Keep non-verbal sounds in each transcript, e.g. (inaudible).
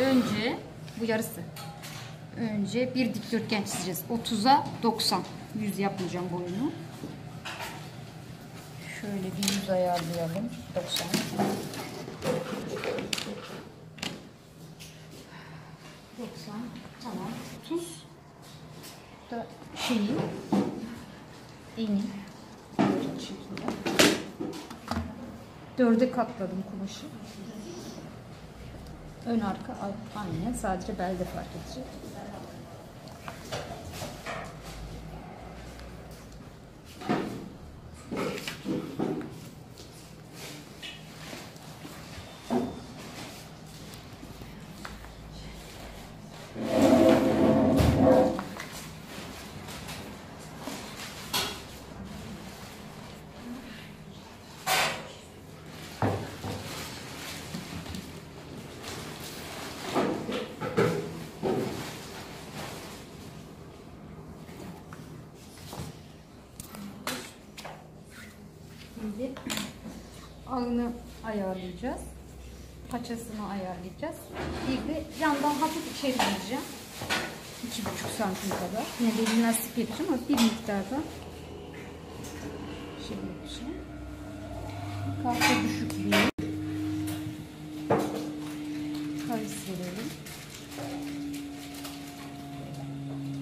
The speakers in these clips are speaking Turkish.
Önce bu yarısı. Önce bir dikdörtgen çizeceğiz. 30'a 90. 100 yapmayacağım boyunu. Şöyle bir yüz ayarlayalım. 90. Doksan. Tamam. 30 da şeyi eni. Dörde katladım kumaşı. Ön arka aynı. Sadece belde fark edecek. Şimdi ağını ayarlayacağız. Paçasını ayarlayacağız. Bir de yandan hafif içeri gireceğim. 2,5 santim kadar. Yine de sık yapacağım ama bir miktarda şey yapacağım. Kalça düşüklüğü. Kavis verelim.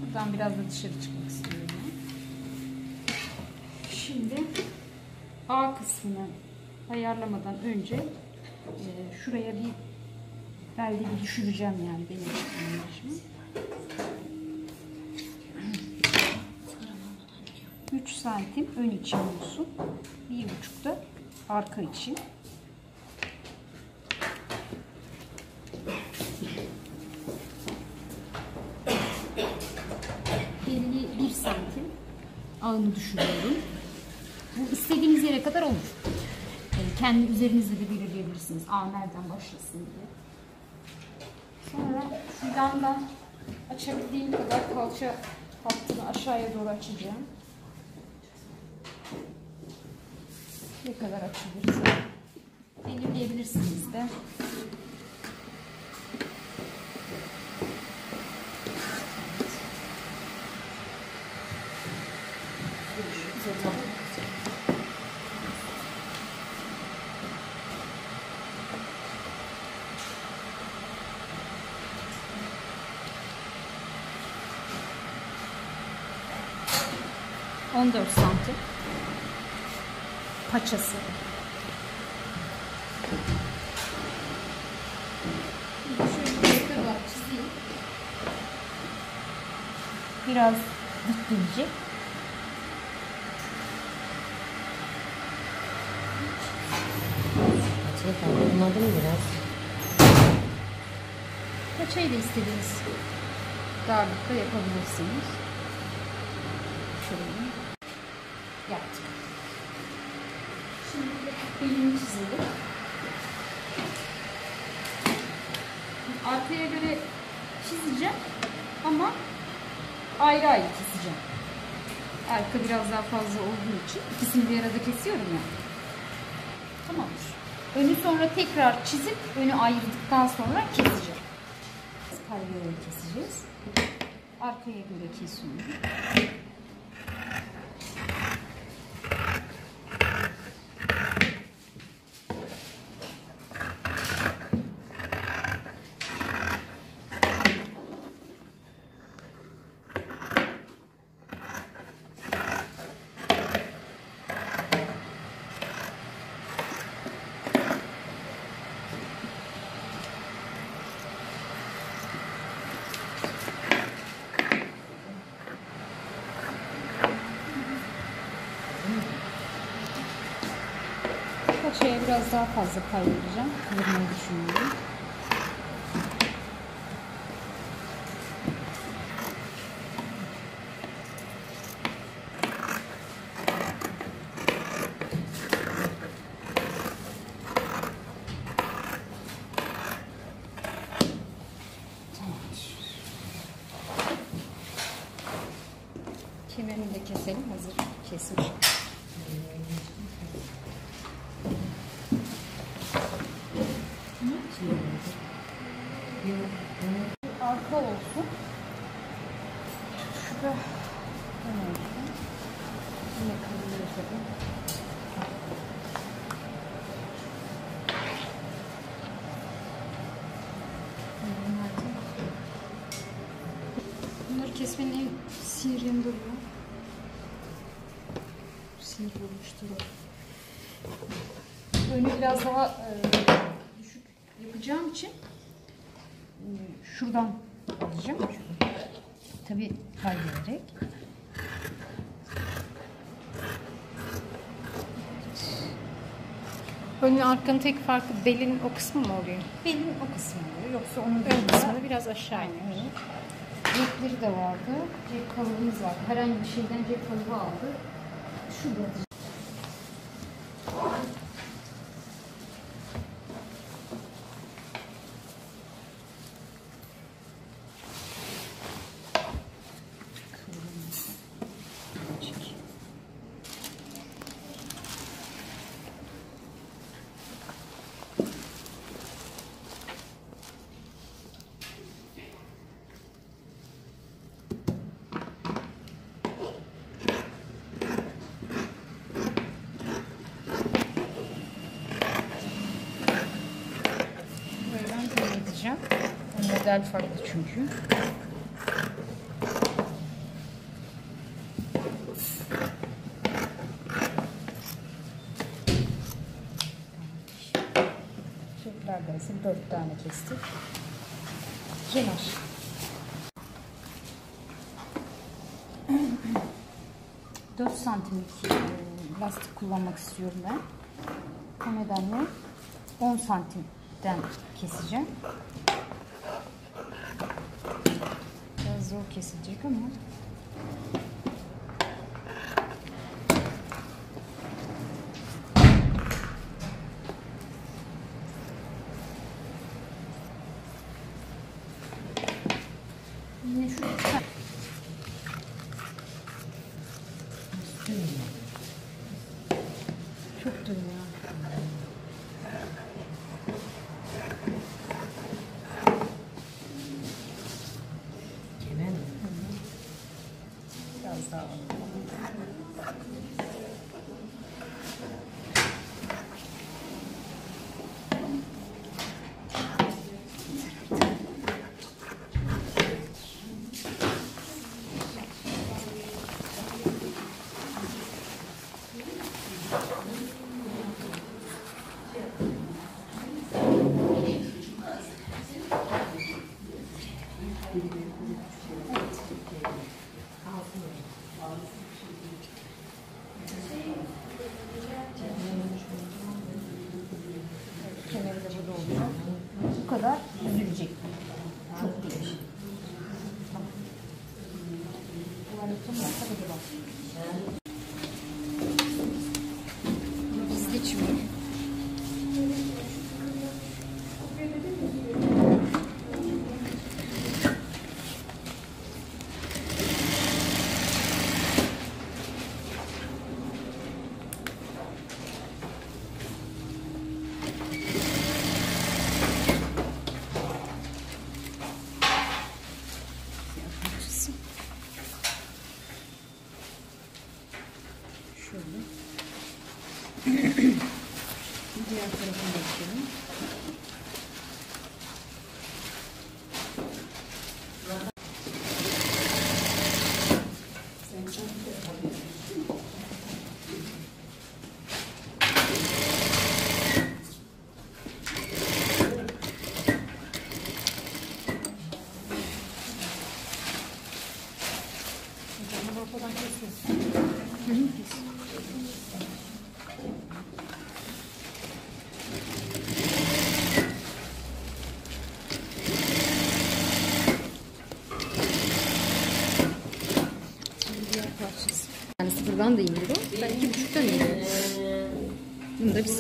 Buradan biraz da dışarı çıkmak istiyorum. Şimdi A kısmını ayarlamadan önce e, şuraya bir belde bir düşüreceğim yani benim imajımı. 3 santim ön için olsun. 1,5 da arka için. bir santim ağını düşürüyorum. Bu istediğiniz yere kadar olur. Kendi üzerinizde de belirleyebilirsiniz. Aa nereden başlasın diye. Sonra şuradan da açabildiğim kadar kalça hattını aşağıya doğru açacağım. Ne kadar açılırsa belirleyebilirsiniz de. On dört santim paçası. Biraz dik gelecek. Paçayı kaldırmadım biraz. Paçayı da istediğiniz darlıkta yapabilirsiniz. Şöyle yaptık. Şimdi belini çizelim. Arkaya göre çizeceğim ama ayrı ayrı keseceğim. Arka biraz daha fazla olduğu için ikisini bir arada kesiyorum ya. Tamamdır. Önü sonra tekrar çizip önü ayırdıktan sonra keseceğim. Kalbiyonu keseceğiz. Arkaya göre kesiyorum. Biraz daha fazla pay vereceğim. Kıvırmayı düşünüyorum. Arka olsun. Şu da ön olsun. Yine kırılıyor tabii. Bunları kesmenin en sinir yanında bu. Olmuştur o. Önü biraz daha e, yapacağım için e, şuradan alacağım. Tabii kaydederek. Önün arkanın tek farkı belin o kısmı mı oluyor? Belin o kısmı oluyor. Yoksa onun Ön kısmını biraz aşağı iniyor. Cepleri de vardı. Cep kalıbımız vardı. Herhangi bir şeyden cep kalıbı aldı. Şurada. Böyle ben böyle edeceğim. Model farklı çünkü. Ceplerden ise dört tane kestik. Kenar. (clears throat) Dört santimlik e, lastik kullanmak istiyorum ben. O nedenle 10 santimden keseceğim. Biraz zor kesilecek ama. Yine şu çok dönüyor. Kemer mi? Biraz daha Kadar üzülecek.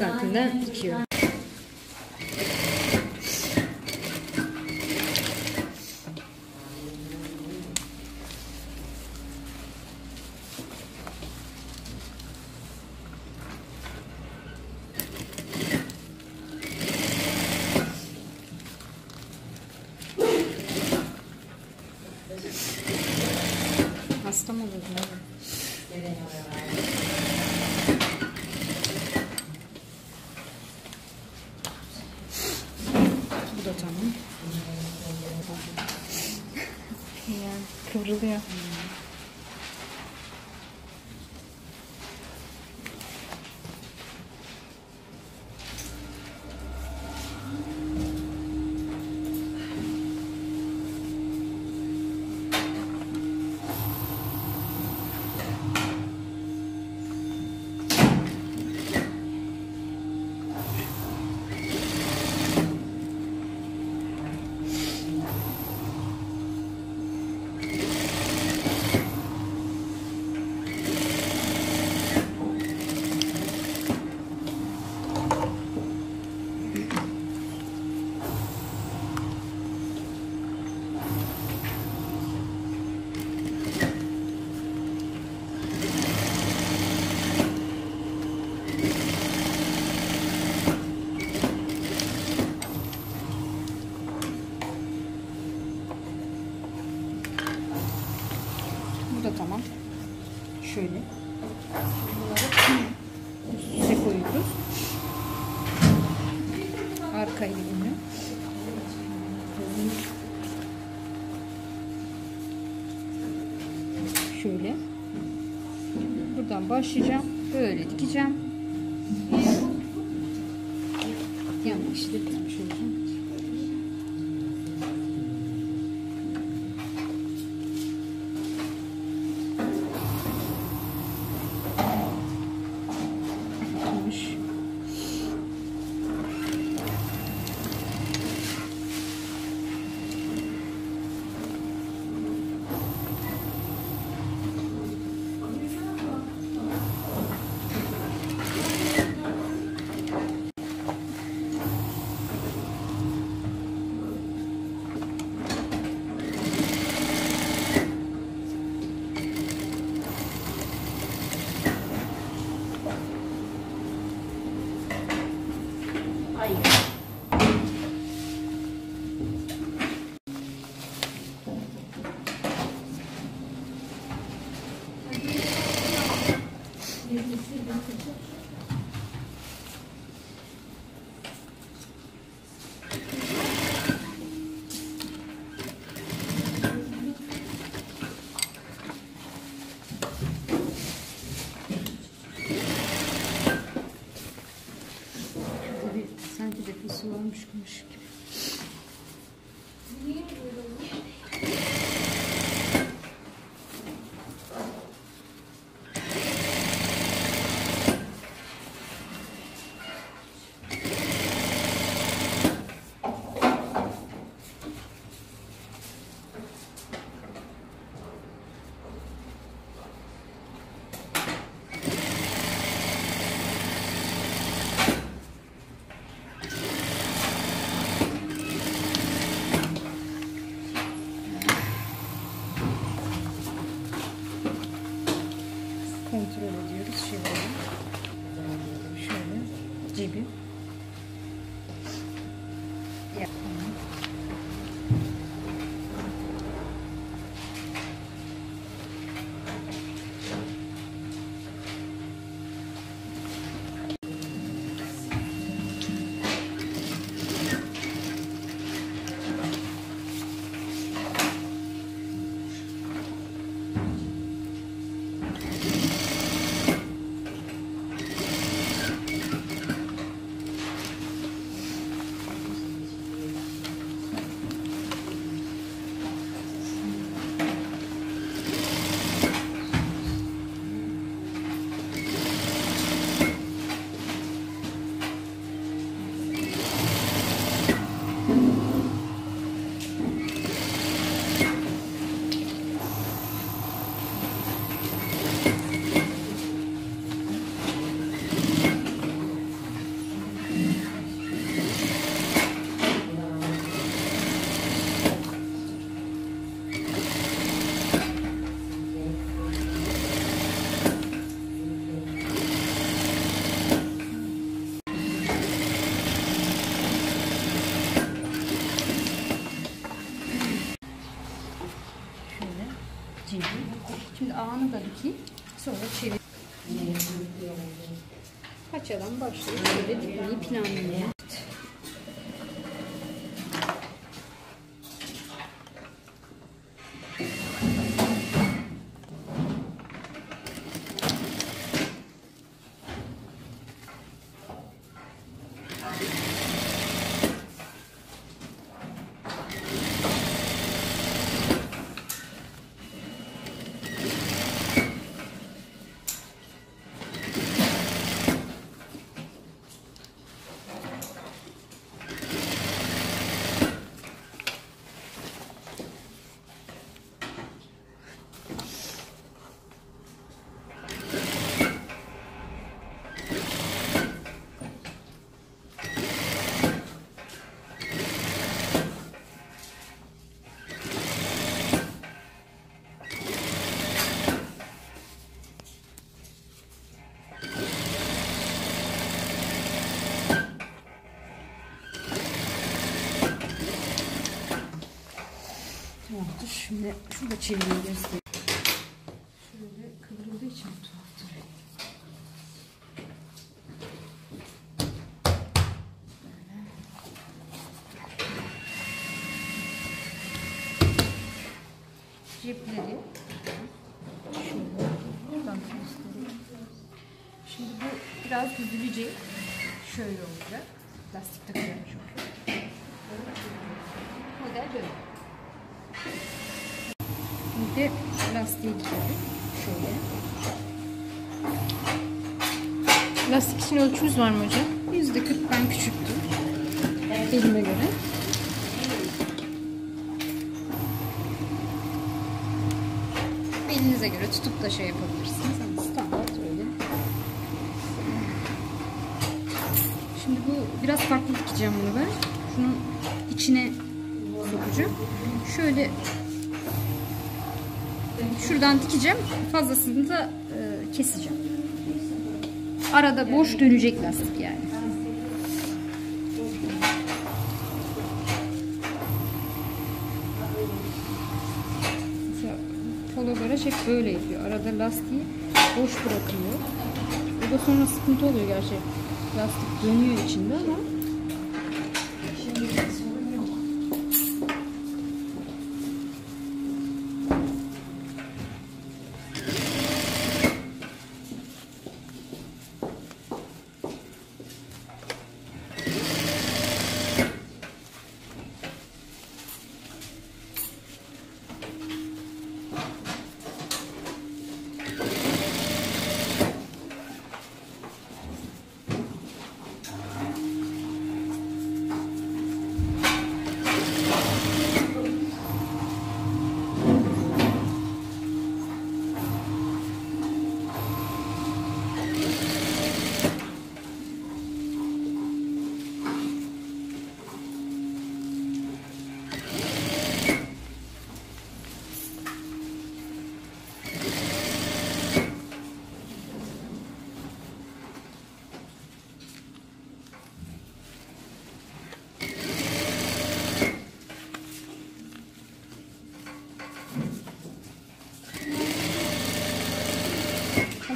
Santimden dikiyorum. Hasta mı? there. Şöyle. Buradan başlayacağım. Böyle dikeceğim. Yanlış dikmiş olacağım. Dikmiş. Başlayıp böyle dikmeyi planlıyorum. Tamamdır. Şimdi şurada çevirmeyi göstereyim. Şöyle kıvrıldığı için tuhaf duruyor. Cepleri şöyle buradan göstereyim. Şimdi bu biraz düzülecek. Şöyle olacak. Lastik takıyorum çünkü. Model böyle. Şimdi de lastiği dikiyorum. Şöyle. Lastik için ölçümüz var mı hocam? Yüzde ben küçüktüm. Elime göre. Belinize göre tutup da şey yapabilirsiniz. Ama standart öyle. Şimdi bu biraz farklı dikeceğim bunu ben. Şunun içine sokacağım. Şöyle şuradan dikeceğim. Fazlasını da e, keseceğim. Arada boş dönecek lastik yani. Mesela polo garaj hep böyle yapıyor. Arada lastiği boş bırakıyor. O da sonra sıkıntı oluyor gerçi. Lastik dönüyor içinde ama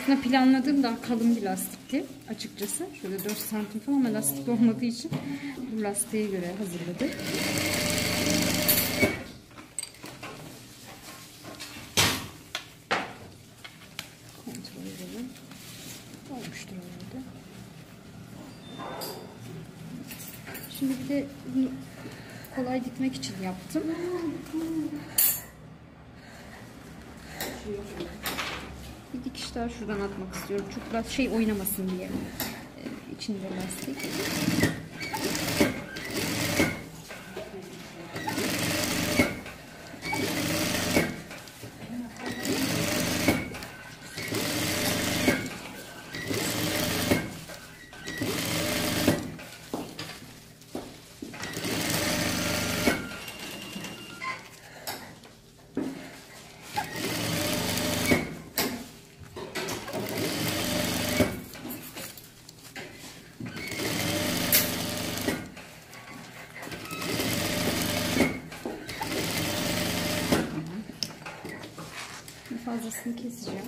Aslında planladığım daha kalın bir lastikti açıkçası. Şöyle 4 santim falan ama lastik olmadığı için bu lastiğe göre hazırladım. Kontrol edelim. Olmuştur herhalde. Şimdi bir de bunu kolay dikmek için yaptım. Daha şuradan atmak istiyorum. Çok şey oynamasın diye. Ee, içinde lastik. Fazlasını keseceğim.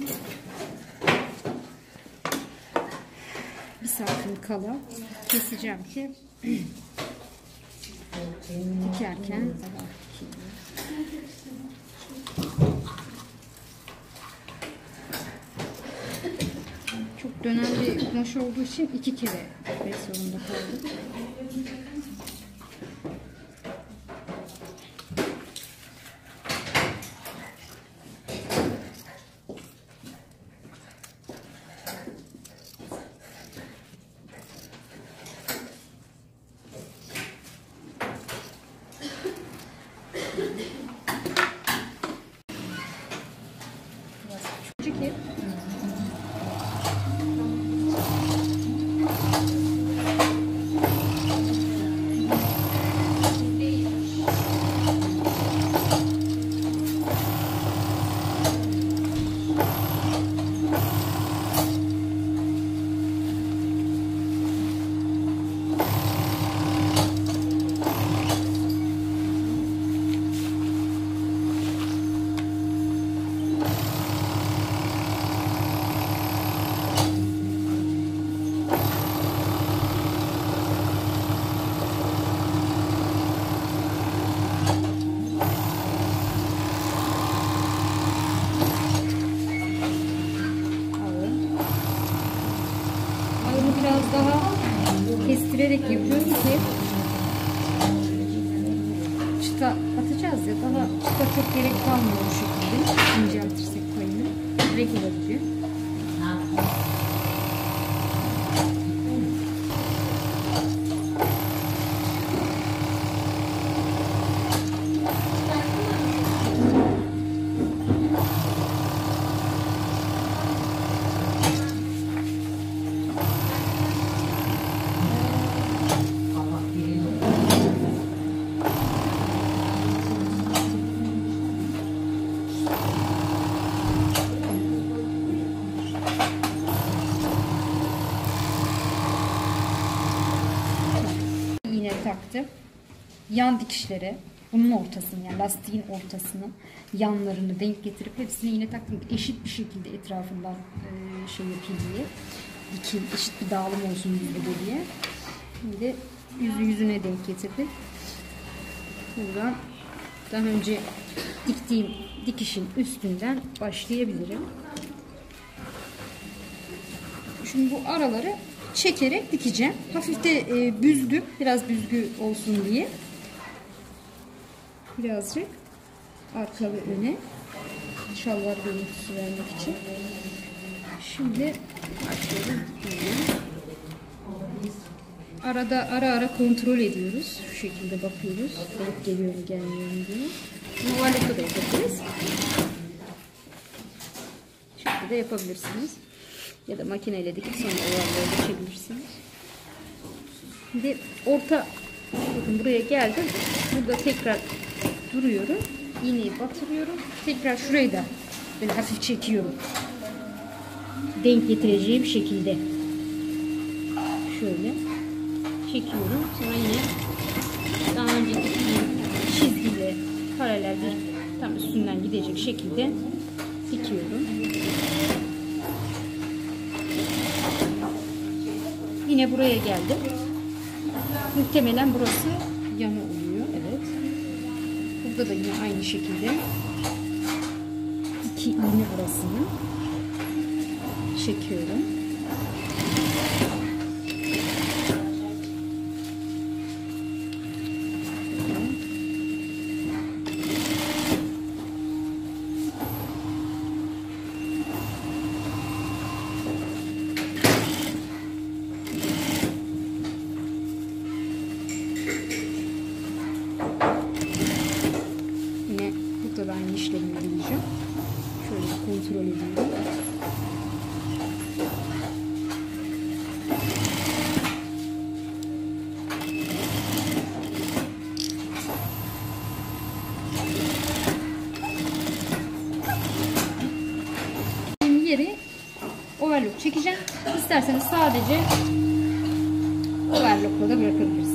Bir santim kala keseceğim ki (clears throat) dikerken çok dönen bir kumaş olduğu için iki kere dikmek zorunda kaldım. Çok gerek kalmıyor bu şekilde. İnceltirsek Yan dikişlere bunun ortasını yani lastiğin ortasını yanlarını denk getirip hepsine iğne taktım. Eşit bir şekilde etrafından e, şey yapayım diye. Eşit bir dağılım olsun yüzde diye. Şimdi yüzü yüzüne denk getirdim. Buradan daha önce diktiğim dikişin üstünden başlayabilirim. Şimdi bu araları çekerek dikeceğim. Hafif de e, büzdüm. Biraz büzgü olsun diye. Birazcık arka ve öne şalvar görüntüsü vermek için. Şimdi. Arada ara ara kontrol ediyoruz. Şu şekilde bakıyoruz. Denk geliyor mu gelmiyor mu diye. Bunu valette de yapabiliriz. Şu şekilde yapabilirsiniz. Ya da makineyle dikip sonra ovallara geçebilirsiniz. Şimdi orta bakın buraya geldim. Burada tekrar duruyorum. İğneyi batırıyorum. Tekrar şurayı da böyle hafif çekiyorum. Denk getireceğim şekilde. Şöyle çekiyorum. Sonra yine daha önceki çizgiyle paralel bir tam üstünden gidecek şekilde dikiyorum. Yine buraya geldim. Muhtemelen burası yanı. Burada da yine aynı şekilde iki iğne burasını çekiyorum. Yine burada da aynı işlemi yapacağım. Şöyle bir kontrol ediyorum. yeri overlock çekeceğim. İsterseniz sadece overlockla da bırakabilirsiniz.